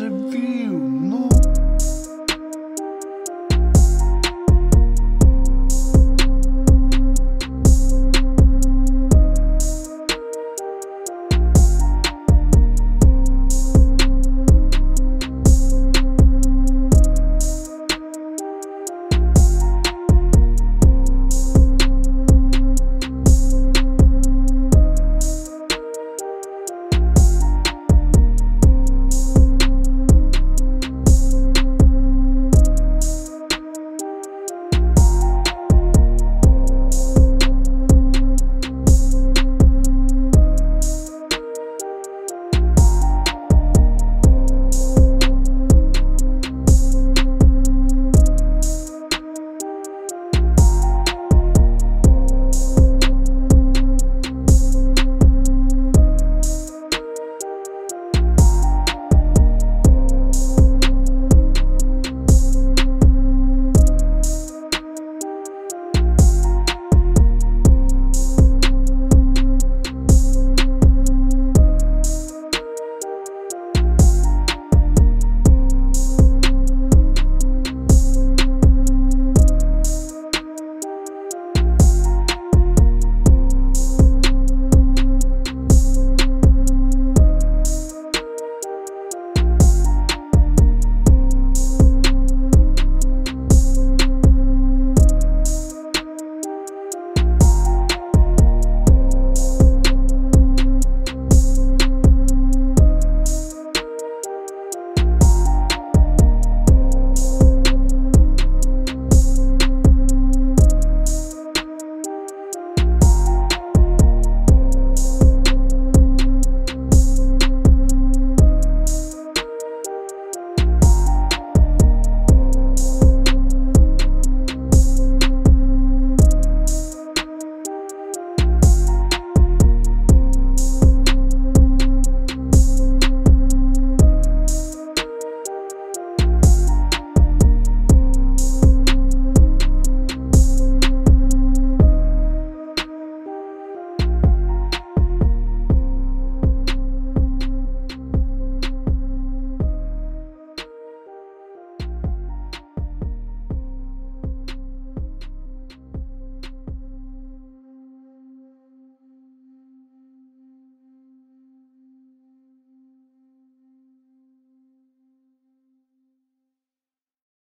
To a